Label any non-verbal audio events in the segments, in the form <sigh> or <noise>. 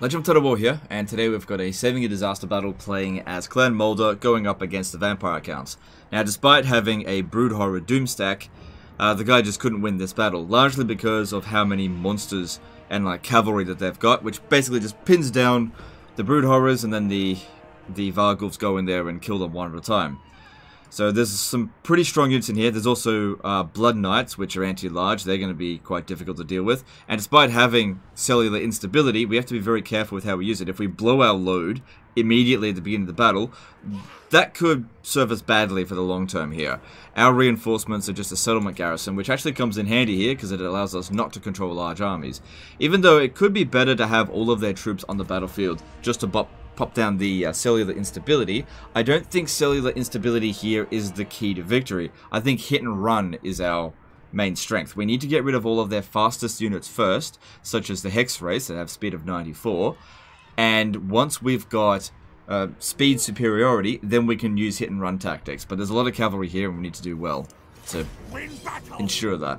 Legend of Total War here, and today we've got a Saving a Disaster battle playing as Clan Moulder going up against the Vampire Counts. Now, despite having a Brood Horror Doom stack, uh, the guy just couldn't win this battle, largely because of how many monsters and like cavalry that they've got, which basically just pins down the Brood Horrors and then the, the Varghulfs go in there and kill them one at a time. So there's some pretty strong units in here. There's also uh, Blood Knights, which are anti-large. They're going to be quite difficult to deal with. And despite having cellular instability, we have to be very careful with how we use it. If we blow our load immediately at the beginning of the battle, that could serve us badly for the long term here. Our reinforcements are just a settlement garrison, which actually comes in handy here because it allows us not to control large armies. Even though it could be better to have all of their troops on the battlefield just to bop pop down the uh, cellular instability. I don't think cellular instability here is the key to victory. I think hit and run is our main strength. We need to get rid of all of their fastest units first, such as the Hex Wraiths that have speed of 94. And once we've got uh, speed superiority, then we can use hit and run tactics. But there's a lot of cavalry here and we need to do well to ensure that.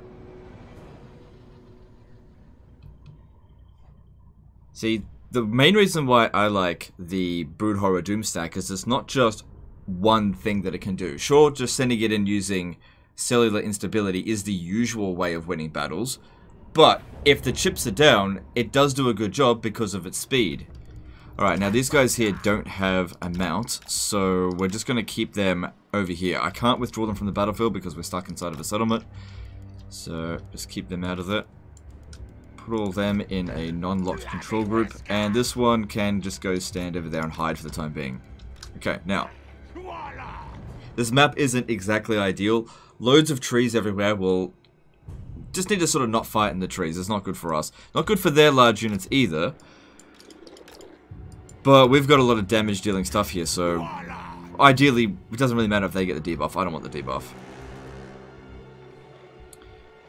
See, the main reason why I like the Brood Horror Doom stack is it's not just one thing that it can do. Sure, just sending it in using cellular instability is the usual way of winning battles, but if the chips are down, it does do a good job because of its speed. Alright, now these guys here don't have a mount, so we're just going to keep them over here. I can't withdraw them from the battlefield because we're stuck inside of a settlement, so just keep them out of it put all them in a non-locked control group, and this one can just go stand over there and hide for the time being. Okay, now, this map isn't exactly ideal. Loads of trees everywhere will just need to sort of not fight in the trees. It's not good for us. Not good for their large units either. But we've got a lot of damage dealing stuff here, so ideally, it doesn't really matter if they get the debuff. I don't want the debuff.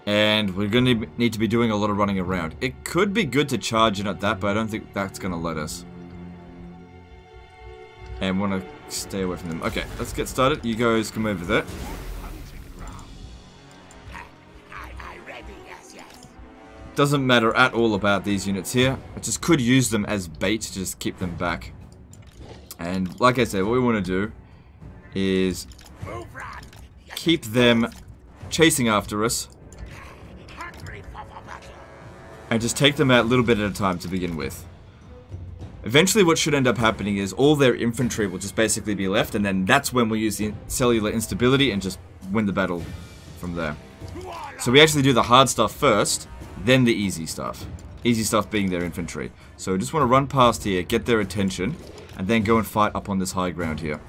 And we're going to need to be doing a lot of running around. It could be good to charge in at that, but I don't think that's going to let us. And want to stay away from them. Okay, let's get started. You guys come over there. Doesn't matter at all about these units here. I just could use them as bait to just keep them back. And like I said, what we want to do is keep them chasing after us and just take them out a little bit at a time to begin with. Eventually what should end up happening is all their infantry will just basically be left and then that's when we'll use the cellular instability and just win the battle from there. So we actually do the hard stuff first, then the easy stuff. Easy stuff being their infantry. So just want to run past here, get their attention, and then go and fight up on this high ground here.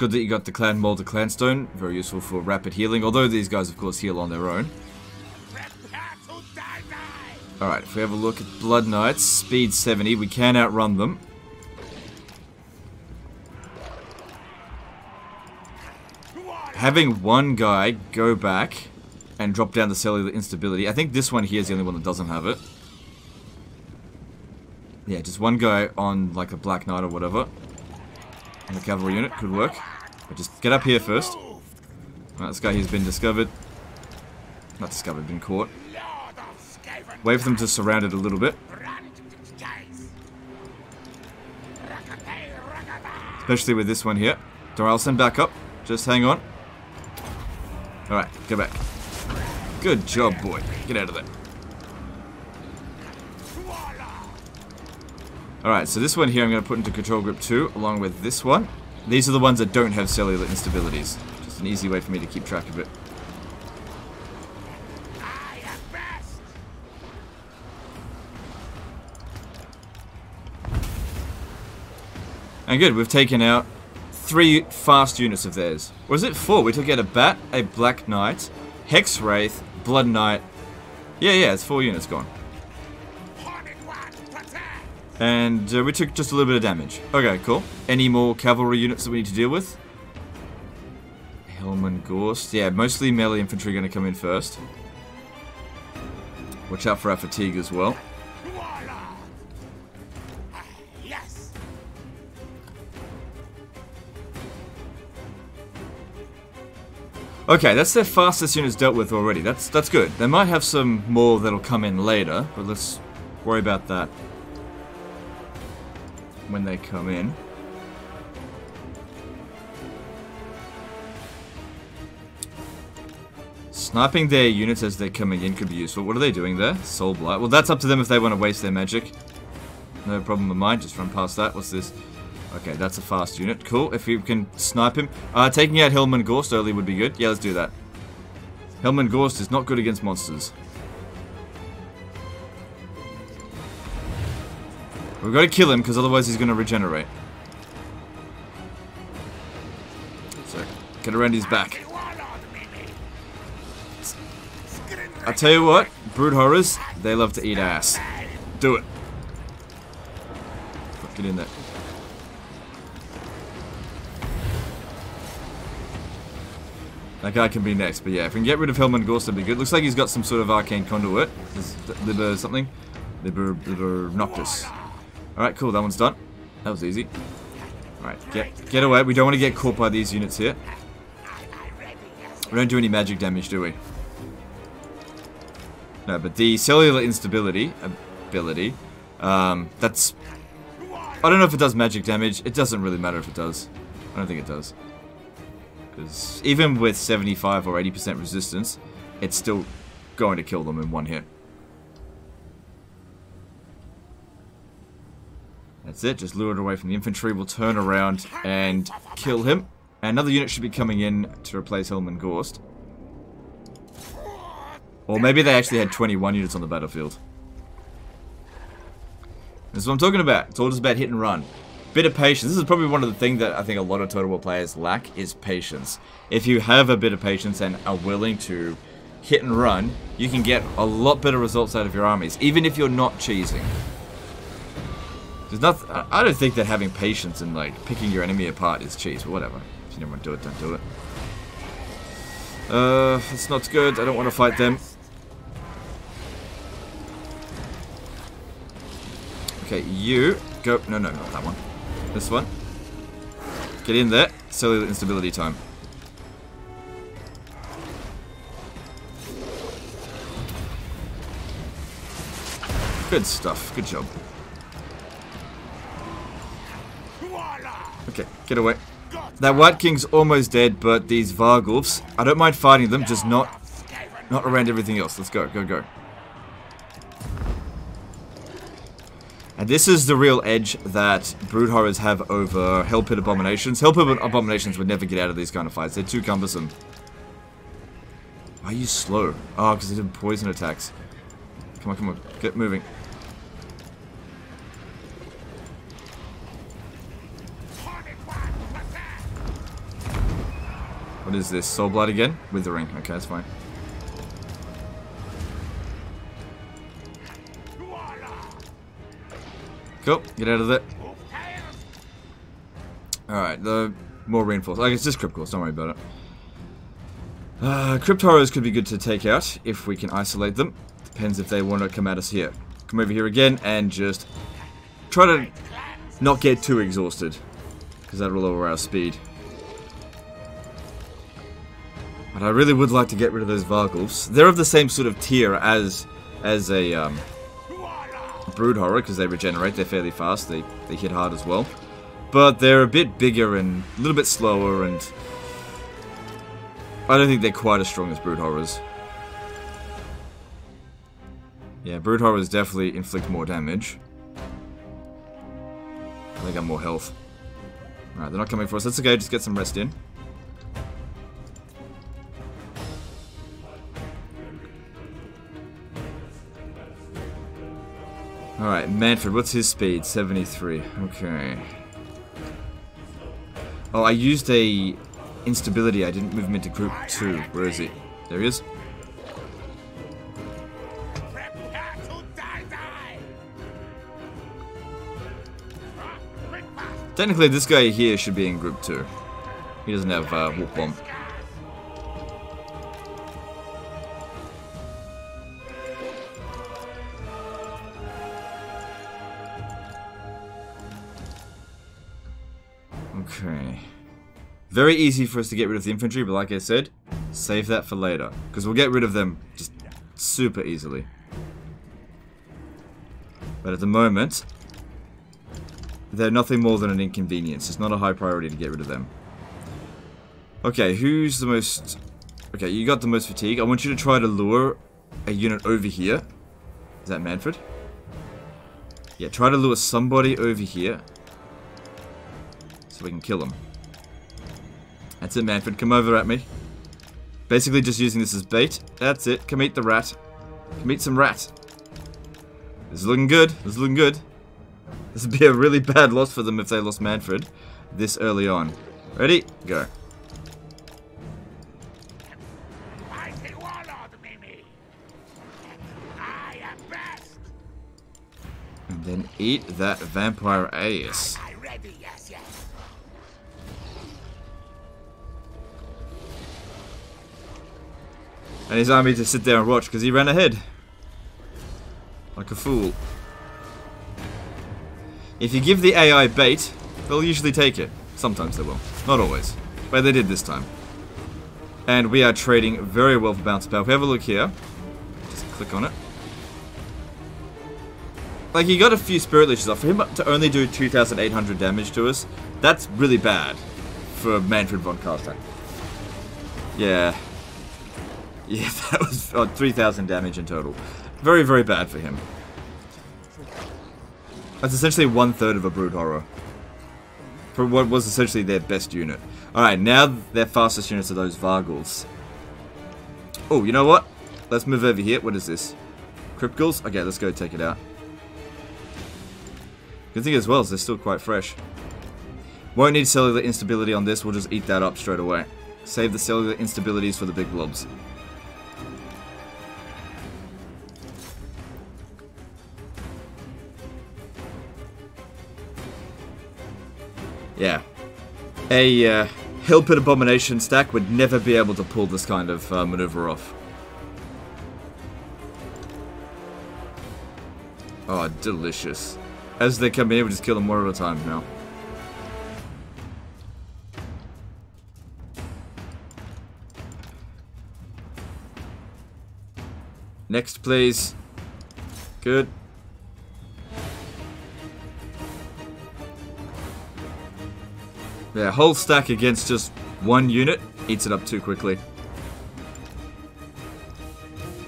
Good that you got the Clan Moulder Clanstone. Very useful for rapid healing. Although these guys, of course, heal on their own. Alright, if we have a look at Blood Knights, speed 70, we can outrun them. Having one guy go back and drop down the cellular instability. I think this one here is the only one that doesn't have it. Yeah, just one guy on like a Black Knight or whatever. The cavalry unit could work. But just get up here first. Right, this guy here's been discovered. Not discovered, been caught. Wait for them to surround it a little bit. Especially with this one here. Doral, send back up. Just hang on. Alright, go back. Good job, boy. Get out of there. Alright, so this one here I'm going to put into control group 2, along with this one. These are the ones that don't have cellular instabilities. Just an easy way for me to keep track of it. And good, we've taken out three fast units of theirs. Is it four? We took out a Bat, a Black Knight, Hex Wraith, Blood Knight. Yeah, yeah, it's four units gone. And uh, we took just a little bit of damage. Okay, cool. Any more cavalry units that we need to deal with? Helman Ghorst. Yeah, mostly melee infantry going to come in first. Watch out for our fatigue as well. Okay, that's their fastest units dealt with already. That's that's good. They might have some more that'll come in later, but let's worry about that when they come in. Sniping their units as they're coming in could be useful. What are they doing there? Soul Blight. Well, that's up to them if they want to waste their magic. No problem of mine. Just run past that. What's this? Okay, that's a fast unit. Cool. If you can snipe him. Uh, taking out Helman Ghorst early would be good. Yeah, let's do that. Helman Ghorst is not good against monsters. We've got to kill him, because otherwise he's going to regenerate. So, get around his back. I tell you what, Brood Horrors, they love to eat ass. Do it. Get in there. That guy can be next, but yeah, if we can get rid of Helman Ghorst, that'd be good. Looks like he's got some sort of arcane conduit. Liber something? Liber, Liber Noctis. Alright, cool, that one's done. That was easy. Alright, get, get away. We don't want to get caught by these units here. We don't do any magic damage, do we? No, but the cellular instability ability, um, that's... I don't know if it does magic damage. It doesn't really matter if it does. I don't think it does. Because even with 75 or 80% resistance, it's still going to kill them in one hit. That's it, just lure it away from the infantry. We'll turn around and kill him. Another unit should be coming in to replace Helman Ghorst. Or maybe they actually had 21 units on the battlefield. This is what I'm talking about. It's all just about hit and run. Bit of patience. This is probably one of the things that I think a lot of Total War players lack is patience. If you have a bit of patience and are willing to hit and run, you can get a lot better results out of your armies, even if you're not cheesing. There's nothing. I don't think that having patience and like picking your enemy apart is cheese, but whatever. If you never want to do it, don't do it. Uh, it's not good. I don't want to fight them. Okay, you go. No, no, not that one. This one. Get in there. Cellular instability time. Good stuff. Good job. Okay, get away. That White King's almost dead, but these Varghulfs, I don't mind fighting them, just not not around everything else. Let's go, go, go. And this is the real edge that Brood Horrors have over Hell Pit Abominations. Hell Pit Abominations would never get out of these kind of fights. They're too cumbersome. Why are you slow? Ah, oh, because they did poison attacks. Come on, come on. Get moving. What is this? Soul Blood again? Withering. Okay, that's fine. Cool, get out of there. Alright, the more reinforced. Like, it's just Crypt Cores, don't worry about it. Uh, Crypt Horrors could be good to take out if we can isolate them. Depends if they want to come at us here. Come over here again and just try to not get too exhausted. Because that'll lower our speed. But I really would like to get rid of those Varghulfs. They're of the same sort of tier as as a um, Brood Horror, because they regenerate, they're fairly fast, they, they hit hard as well. But they're a bit bigger and a little bit slower, and I don't think they're quite as strong as Brood Horrors. Yeah, Brood Horrors definitely inflict more damage. They got more health. Alright, they're not coming for us. That's okay, just get some rest in. Alright, Manfred, what's his speed? 73. Okay. Oh, I used a instability. I didn't move him into group 2. Where is he? There he is. Technically, this guy here should be in group 2. He doesn't have uh, Warp Bomb. Very easy for us to get rid of the infantry, but like I said, Save that for later. Because we'll get rid of them just super easily. But at the moment, they're nothing more than an inconvenience. It's not a high priority to get rid of them. Okay, who's the most... Okay, you got the most fatigue. I want you to try to lure a unit over here. Is that Manfred? Yeah, try to lure somebody over here. So we can kill him. That's it, Manfred. Come over at me. Basically just using this as bait. That's it. Come eat the rat. Come eat some rat. This is looking good. This is looking good. This would be a really bad loss for them if they lost Manfred this early on. Ready? Go. And then eat that vampire ace. And he's his army to sit there and watch because he ran ahead. Like a fool. If you give the AI bait, they'll usually take it. Sometimes they will. Not always. But they did this time. And we are trading very well for balance power. If we have a look here, just click on it. Like, he got a few Spirit Leeches off. For him to only do 2,800 damage to us, that's really bad for Manfred von Carstein. Yeah. <laughs> Yeah, that was oh, 3,000 damage in total. Very, very bad for him. That's essentially one third of a Brood Horror. For what was essentially their best unit. Alright, now their fastest units are those Vargals. Oh, you know what? Let's move over here. What is this? Crypt Okay, let's go take it out. Good thing as well is they're still quite fresh. Won't need cellular instability on this, we'll just eat that up straight away. Save the cellular instabilities for the big blobs. Yeah. A uh, Abomination stack would never be able to pull this kind of uh, maneuver off. Oh, delicious. As they come in, we just kill them one at a time now. Next, please. Good. Yeah, whole stack against just one unit eats it up too quickly.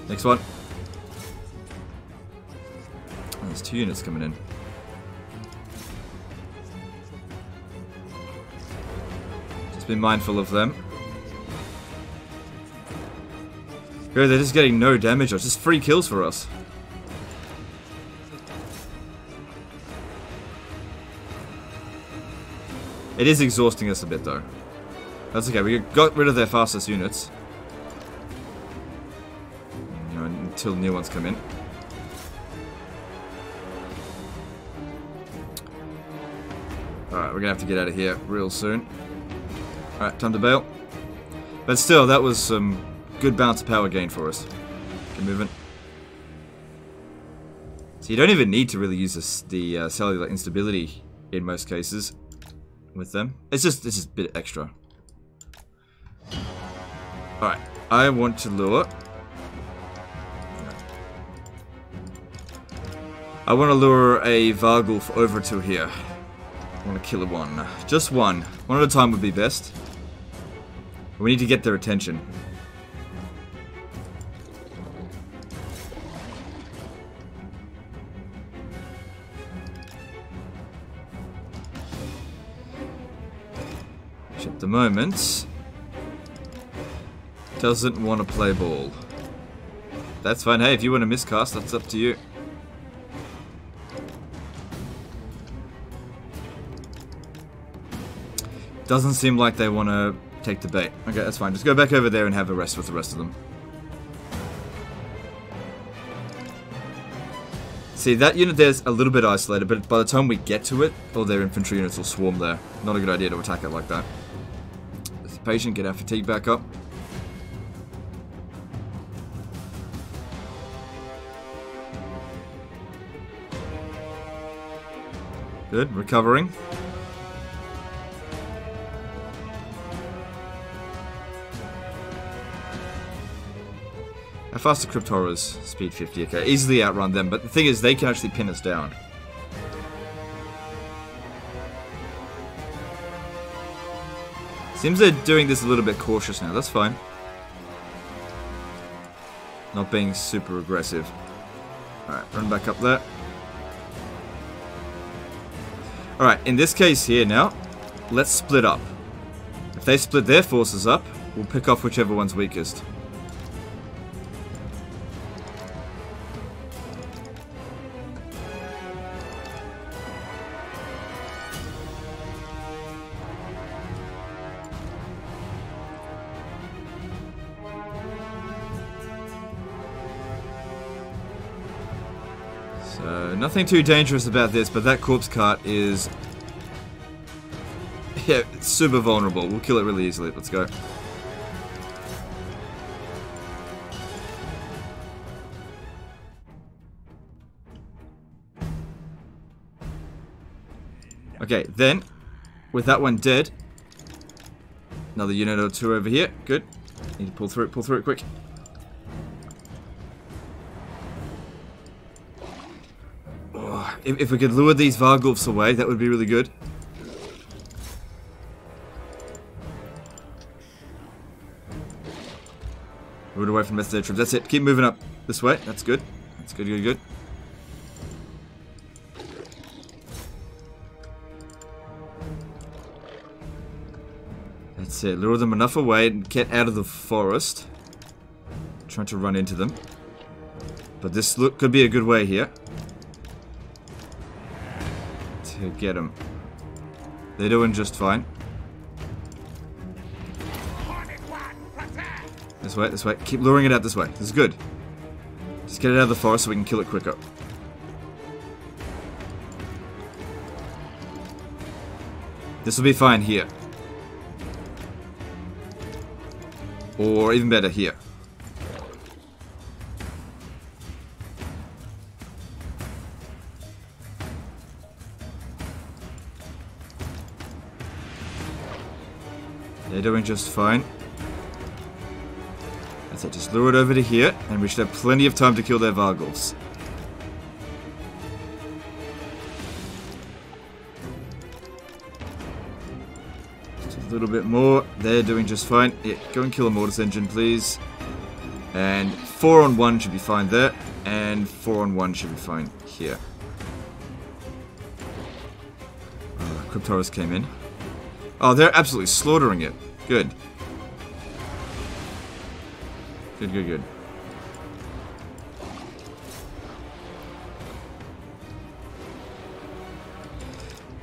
Next one. Oh, there's two units coming in. Just be mindful of them. Good, they're just getting no damage. It's just free kills for us. It is exhausting us a bit, though. That's okay. We got rid of their fastest units. You know, until new ones come in. Alright, we're gonna have to get out of here real soon. Alright, time to bail. But still, that was some good balance of power gain for us. Keep moving. So you don't even need to really use this, the uh, cellular instability in most cases with them. It's just it's just a bit extra. Alright, I want to lure. I want to lure a Varghulf over to here. I want to kill a one. Just one. One at a time would be best. We need to get their attention. Moment doesn't want to play ball. That's fine. Hey, if you want to miscast, that's up to you. Doesn't seem like they want to take the bait. Okay, that's fine. Just go back over there and have a rest with the rest of them. See, that unit there's a little bit isolated, but by the time we get to it, all their infantry units will swarm there. Not a good idea to attack it like that patient, get our fatigue back up. Good, recovering. How fast are Crypt Speed 50, okay. Easily outrun them, but the thing is, they can actually pin us down. Seems they're doing this a little bit cautious now, that's fine. Not being super aggressive. Alright, run back up there. Alright, in this case here now, let's split up. If they split their forces up, we'll pick off whichever one's weakest. Nothing too dangerous about this, but that corpse cart is... Yeah, super vulnerable. We'll kill it really easily. Let's go. Okay, then, with that one dead, another unit or two over here. Good. Need to pull through it, pull through it quick. If, if we could lure these Varghulfs away, that would be really good. Move away from the rest of troops. That's it. Keep moving up this way. That's good. That's good, good, good. That's it. Lure them enough away and get out of the forest. trying to run into them. But this look could be a good way here. To get them. They're doing just fine. This way, this way. Keep luring it out this way. This is good. Just get it out of the forest so we can kill it quicker. This will be fine here. Or even better, here. Doing just fine. That's it, just lure it over to here, and we should have plenty of time to kill their Varghulfs. Just a little bit more. They're doing just fine. Yeah, go and kill a Mortis Engine, please. And 4 on 1 should be fine there. And 4 on 1 should be fine here. Uh, came in. Oh, they're absolutely slaughtering it. Good. Good, good, good.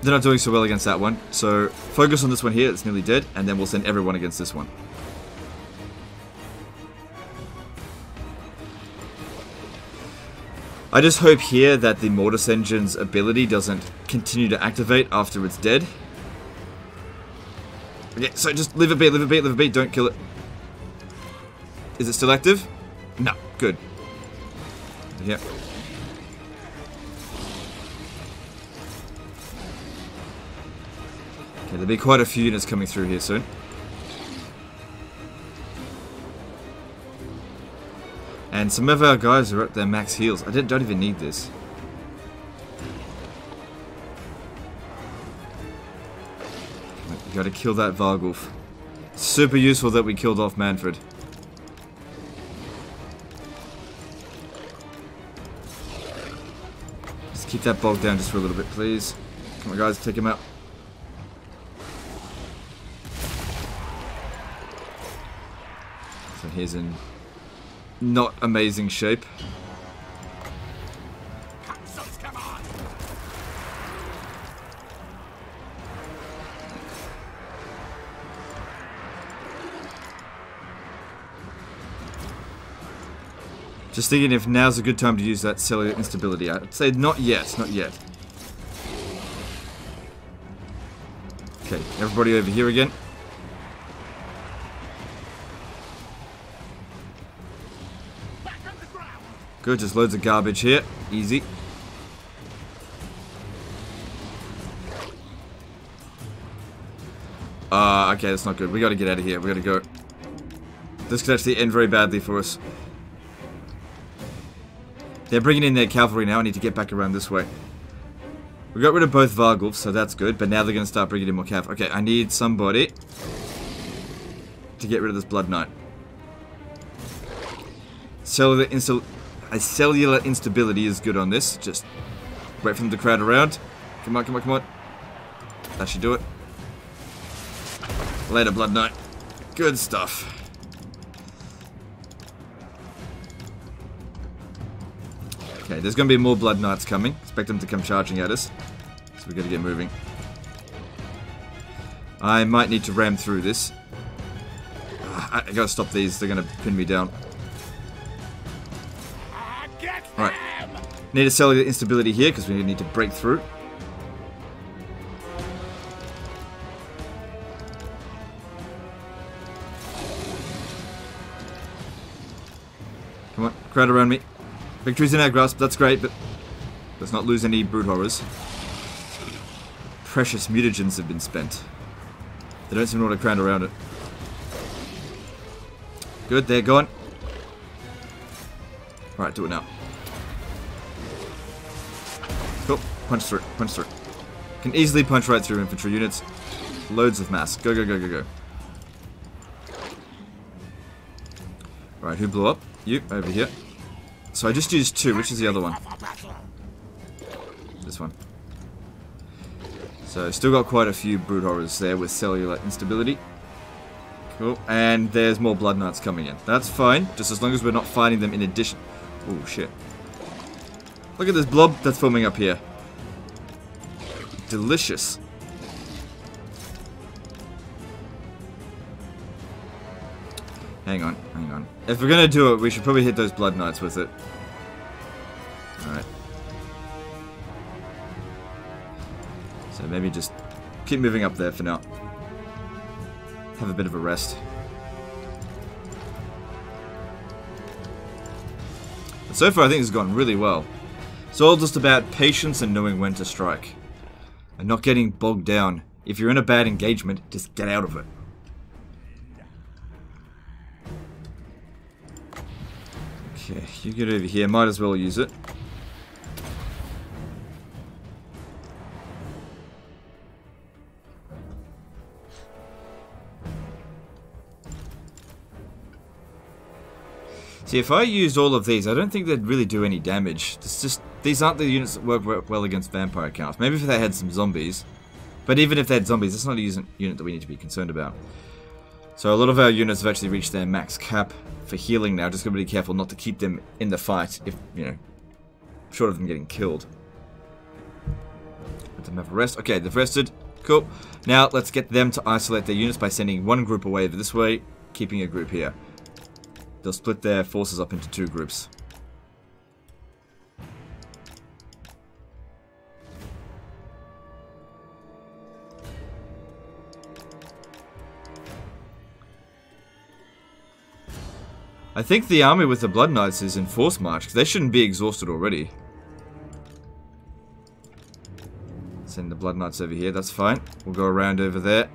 They're not doing so well against that one, so focus on this one here, it's nearly dead, and then we'll send everyone against this one. I just hope here that the Mortis Engine's ability doesn't continue to activate after it's dead. Okay, so just live a beat, live a beat, live a beat, don't kill it. Is it still active? No, good. Yep. Okay, there'll be quite a few units coming through here soon. And some of our guys are at their max heals. I don't even need this. Gotta kill that Varghulf. Super useful that we killed off Manfred. Just keep that bulk down just for a little bit, please. Come on, guys, take him out. So he's in not amazing shape. Just thinking if now's a good time to use that cellular instability. I'd say not yet, not yet. Okay, everybody over here again. Good, just loads of garbage here. Easy. Uh, okay, that's not good. We gotta get out of here. We gotta go. This could actually end very badly for us. They're bringing in their cavalry now. I need to get back around this way. We got rid of both Varghulfs, so that's good. But now they're going to start bringing in more cav. Okay, I need somebody to get rid of this Blood Knight. Cellular, insta a cellular instability is good on this. Just wait for them to crowd around. Come on, come on, come on. That should do it. Later, Blood Knight. Good stuff. Okay, there's going to be more Blood Knights coming. Expect them to come charging at us. So we got to get moving. I might need to ram through this. Uh, I gotta stop these. They're gonna pin me down. Right. Need to cellular instability here because we need to break through. Come on, crowd around me. Victory's in our grasp, that's great, but let's not lose any brood horrors. Precious mutagens have been spent. They don't seem to want to crowd around it. Good, they're gone. Alright, do it now. Cool, punch through, punch through. Can easily punch right through infantry units. Loads of mass. Go, go, go, go, go. Right, who blew up? You, over here. So I just used two. Which is the other one? This one. So still got quite a few brood horrors there with cellular instability. Cool. And there's more blood knights coming in. That's fine, just as long as we're not fighting them in addition. Oh shit. Look at this blob that's forming up here. Delicious. Hang on, hang on. If we're gonna do it, we should probably hit those Blood Knights with it. Alright. So maybe just keep moving up there for now. Have a bit of a rest. But so far I think it's gone really well. It's all just about patience and knowing when to strike. And not getting bogged down. If you're in a bad engagement, just get out of it. You get over here. Might as well use it. See, if I used all of these, I don't think they'd really do any damage. It's just, these aren't the units that work well against vampire counts. Maybe if they had some zombies. But even if they had zombies, it's not a unit that we need to be concerned about. So a lot of our units have actually reached their max cap for healing now. Just gotta be careful not to keep them in the fight if, you know, short of them getting killed. Let them have a rest. Okay, they've rested. Cool. Now let's get them to isolate their units by sending one group away this way, keeping a group here. They'll split their forces up into two groups. I think the army with the Blood Knights is in force march, because they shouldn't be exhausted already. Send the Blood Knights over here, that's fine. We'll go around over there.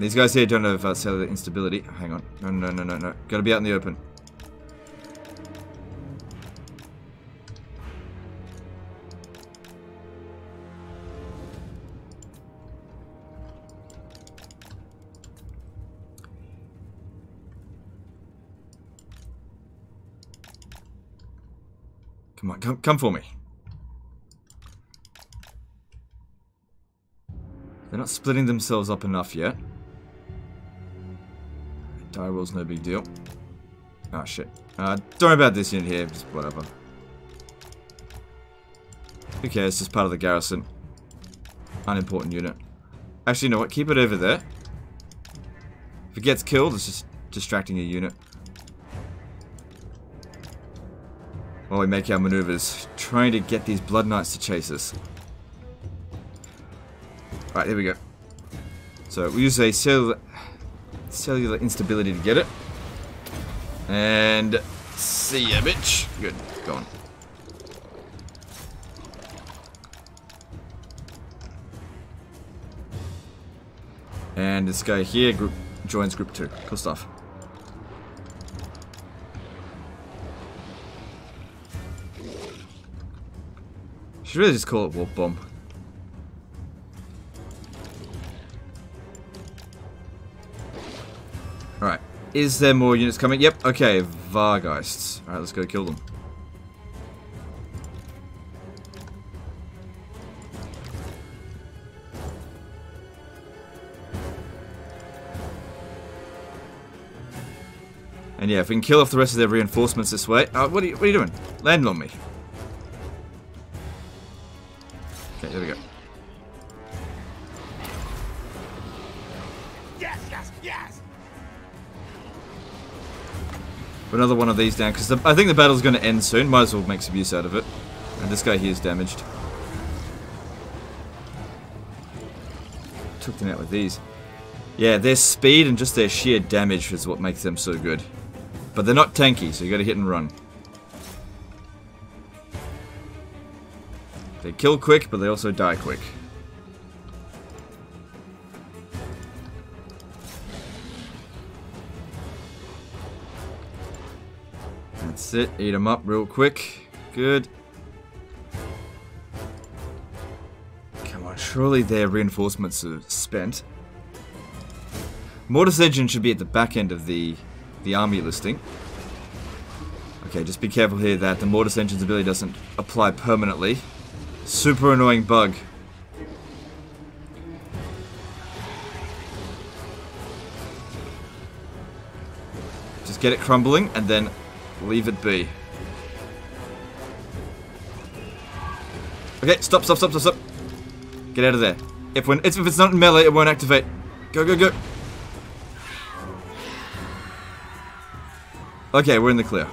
These guys here don't have uh, cellular instability. Hang on. No, no, no, no, no. Gotta be out in the open. Come on, come, come for me. They're not splitting themselves up enough yet. Die roll's no big deal. Oh shit. Uh, don't worry about this unit here, just whatever. Who cares, just part of the garrison. Unimportant unit. Actually, you know what, keep it over there. If it gets killed, it's just distracting a unit. While we make our maneuvers, trying to get these Blood Knights to chase us. Alright, here we go. So we use a cellular, cellular instability to get it. And see ya, bitch. Good, gone. And this guy here group, joins group 2. Cool stuff. Should really just call it Warp Bomb. Alright. Is there more units coming? Yep, okay. Vargeists. Alright, let's go kill them. And yeah, if we can kill off the rest of their reinforcements this way... Oh, what are you, what are you doing? Land on me. Put another one of these down, because I think the battle's going to end soon. Might as well make some use out of it. And this guy here is damaged. Took them out with these. Yeah, their speed and just their sheer damage is what makes them so good. But they're not tanky, so you gotta hit and run. They kill quick, but they also die quick. That's it. Eat them up real quick. Good. Come on, surely their reinforcements are spent. Mortis Engine should be at the back end of the the army listing. Okay, just be careful here that the Mortis Engine's ability doesn't apply permanently. Super annoying bug. Just get it crumbling and then leave it be. Okay, stop, stop, stop, stop, stop. Get out of there. If when it's, if it's not in melee, it won't activate. Go, go, go. Okay, we're in the clear.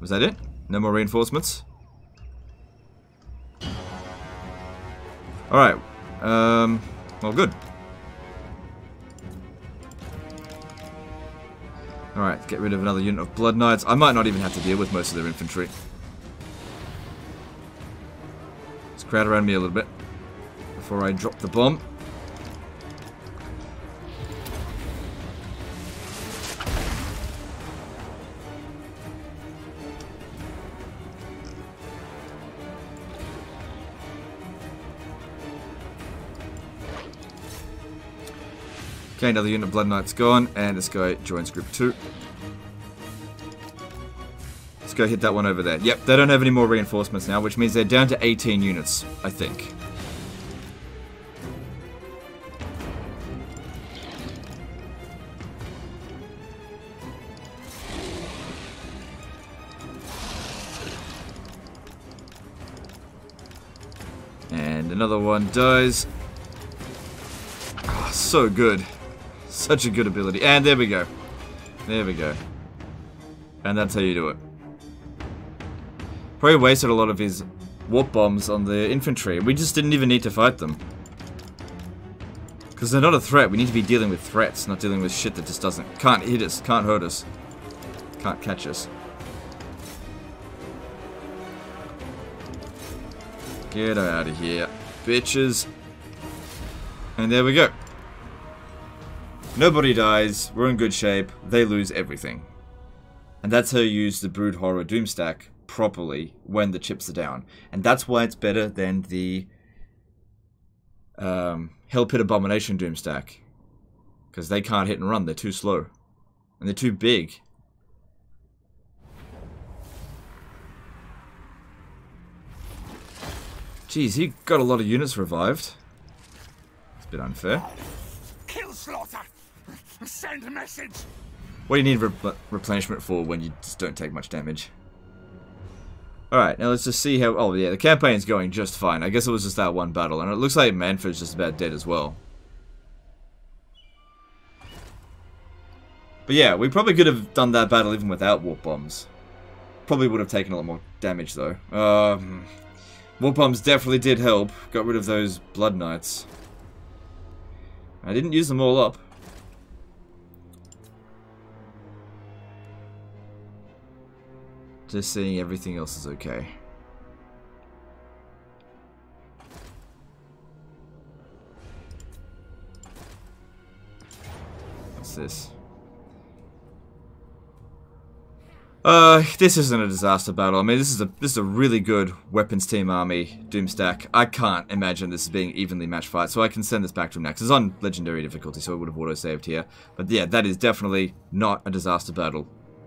Was that it? No more reinforcements? Alright. Um, well, good. Get rid of another unit of Blood Knights. I might not even have to deal with most of their infantry. Let's crowd around me a little bit before I drop the bomb. Okay, another unit of Blood Knights gone, and this guy joins group 2. Go hit that one over there. Yep, they don't have any more reinforcements now, which means they're down to 18 units, I think. And another one dies. Oh, so good. Such a good ability. And there we go. There we go. And that's how you do it. Probably wasted a lot of his warp bombs on the infantry. We just didn't even need to fight them. Because they're not a threat. We need to be dealing with threats, not dealing with shit that just doesn't... Can't hit us, can't hurt us. Can't catch us. Get out of here, bitches. And there we go. Nobody dies, we're in good shape, they lose everything. And that's how you use the Brood Horror Doomstack properly when the chips are down. And that's why it's better than the um, Hell Pit Abomination Doomstack. Because they can't hit and run, they're too slow. And they're too big. Jeez, he got a lot of units revived. It's a bit unfair. Kill Slaughter! Send a message! What do you need re replenishment for when you just don't take much damage? Alright, now let's just see how... Oh, yeah, the campaign's going just fine. I guess it was just that one battle, and it looks like Manfred's just about dead as well. But yeah, we probably could have done that battle even without warp bombs. Probably would have taken a lot more damage, though. Um, warp bombs definitely did help. Got rid of those blood knights. I didn't use them all up. Just seeing everything else is okay. What's this? Uh, this isn't a disaster battle. I mean, this is a this is a really good weapons team army Doomstack. I can't imagine this being evenly matched fight, so I can send this back to him next. It's on legendary difficulty, so it would have auto saved here. But yeah, that is definitely not a disaster battle.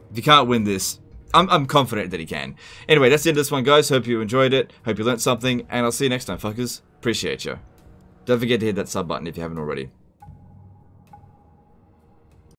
If you can't win this, I'm I'm confident that he can. Anyway, that's the end of this one, guys. Hope you enjoyed it. Hope you learnt something, and I'll see you next time, fuckers. Appreciate you. Don't forget to hit that sub button if you haven't already.